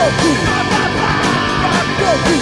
Goku! Goku!